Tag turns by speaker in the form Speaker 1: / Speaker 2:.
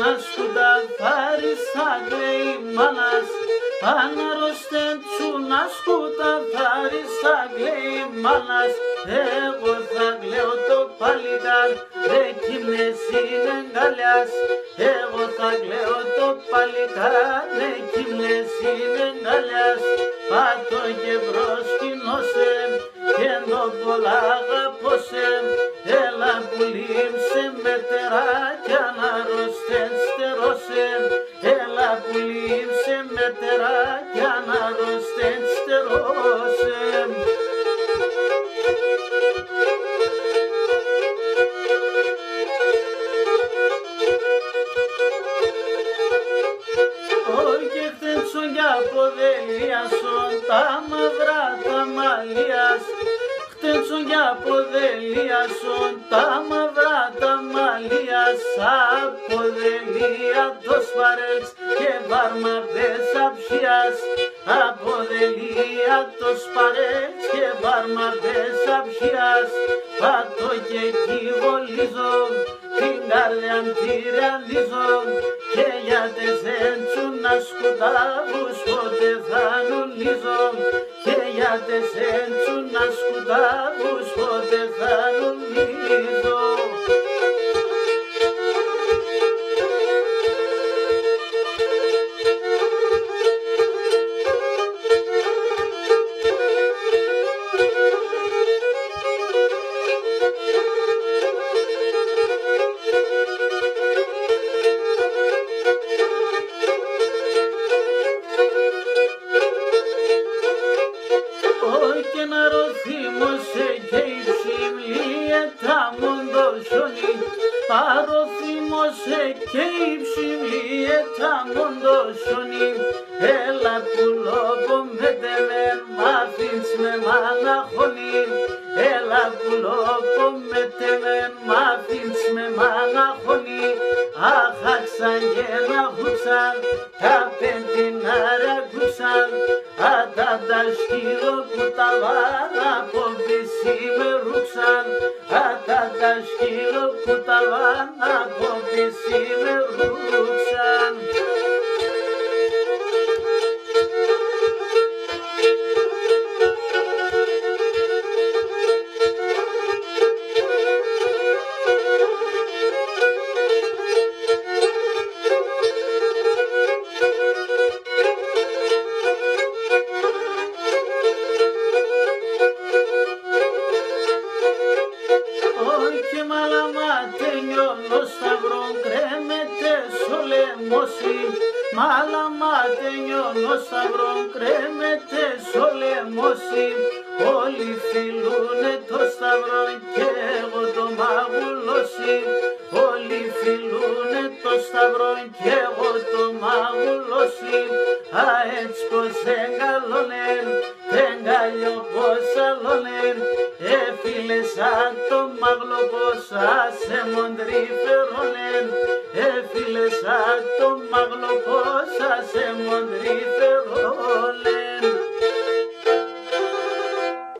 Speaker 1: Panas kuda farisa grey manas Panarosten tsunas kuda farisa grey Εγώ θα κλαίω το παλικάρ εκείνες είναι αγκαλιάς. Εγώ θα κλαίω το παλικάρ εκείνες είναι αγκαλιάς. Πάτω και μπρος κοινώσε ποδελίασον τα μαυρά τα μαλλίας Χτέψω για ποδελίασον. Τα μαυρά τα μαλλίας Αποδελία το σπαρέξ και βαρμαβές αψιάς. Αποδελία το σπαρέξ και βαρμαβές αψιάς. Πάτω και εκεί βολίζω την καρδιά τη ρεαλίζω και για τεσέντσου να σκουτάβους ποτέ θα νουλίζω και για τεσέντσου να σκουτάβους ποτέ θα νουλίζω Όχι να ρωθήμωσε και η ψημλία τα μοντοσιονί Παροθύμωσε και η ψημλία τα μοντοσιονί Έλα που λόγω με τεμεν μ' αφήνεις με μαναχωνί Έλα που λόγω με τεμεν μ' αφήνεις με μαναχωνί Αχάξαν και να χούξαν τα πεντινάρα κούξαν Ατάντα σκύλο που τα βάνα από βυσί με ρούξαν Ατάντα σκύλο που τα βάνα από βυσί με ρούξαν Μαλαματένιο ο σταυρόν κρέμεται στο λαιμόσι Μαλαματένιο ο σταυρόν κρέμεται στο λαιμόσι Όλοι φιλούνε το σταυρό και και ορτο μαγουλώσει αέτς πως εγκαλώνεν εγκαλιό πως αλώνεν ε, σαν το μαγλο πως άσε μοντρή ε, σαν το μαγλο πως άσε